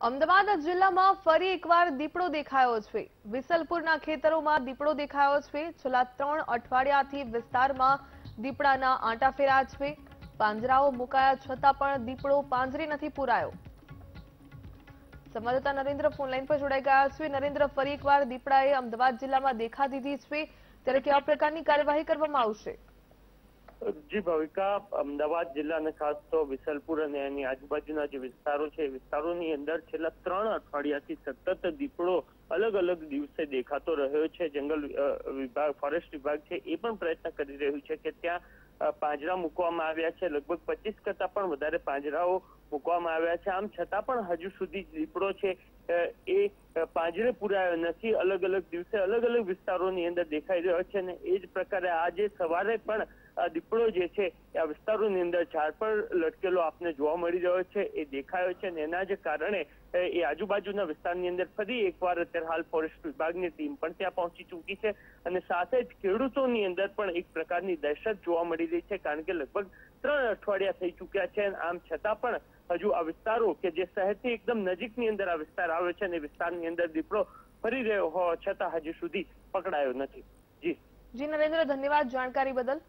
અમદાવાદ જિલ્લામાં ફરી એકવાર દીપડો દેખાયો છે. વિસલપુરના ખેતરોમાં દીપડો દેખાયો છે. છેલ્લા ત્રણ અઠવાડિયાથી વિસ્તારમાં દીપડાના આંટા ફેર્યા છે. પાંજરાઓ મુકાયા છતાં પણ દીપડો પાંજરે નથી પુરાયો. સંવાદદાતા નરેન્દ્ર ફોનલાઈન પર જોડાઈ ગયા છે. નરેન્દ્ર, ફરી એકવાર દીપડાએ અમદાવાદ જિલ્લામાં દેખા દીધી છે. ત્યારે કેવા પ્રકારની કાર્યવાહી કરવામાં આવશે? જી ભવિકા, અમદાવાદ જિલ્લાને ખાસ તો વિસલપુર અને એની આજુબાજુના જે વિસ્તારો છે, એ વિસ્તારોની અંદર છેલ્લા ત્રણ અઠવાડિયાથી સતત દીપડો અલગ અલગ દિવસે દેખાતો રહ્યો છે. જંગલ વિભાગ, ફોરેસ્ટ વિભાગ છે, એ પણ પ્રયત્ન કરી રહ્યું છે કે ત્યાં પાંજરા મૂકવામાં આવ્યા છે. લગભગ પચીસ કરતા પણ વધારે પાંજરાઓ મૂકવામાં આવ્યા છે. આમ છતાં પણ હજુ સુધી દીપડો છે એ પાંજરે પુરાયો નથી. અલગ અલગ દિવસે અલગ અલગ વિસ્તારોની અંદર દેખાઈ રહ્યો છે અને એ જ પ્રકારે આજે સવારે પણ દીપડો જે છે, એ આ વિસ્તારોની અંદર ઝાડ લટકેલો આપને જોવા મળી રહ્યો છે, એ દેખાયો છે અને એના જ કારણે, એ આજુબાજુના વિસ્તારની અંદર ફરી એકવાર અત્યારે હાલ ફોરેસ્ટ વિભાગની ટીમ પણ ત્યાં પહોંચી ચૂકી છે અને સાથે જ ખેડૂતોની અંદર પણ એક પ્રકારની દહેશત જોવા મળી રહી છે, કારણ કે લગભગ ત્રણ અઠવાડિયા થઈ ચૂક્યા છે આમ છતાં પણ હજુ આ વિસ્તારો કે જે શહેરથી એકદમ નજીકની અંદર આ વિસ્તાર આવે છે અને વિસ્તારની અંદર દીપડો ફરી રહ્યો હોવા છતાં હજુ સુધી પકડાયો નથી. જી. જી, નરેન્દ્ર, ધન્યવાદ જાણકારી બદલ.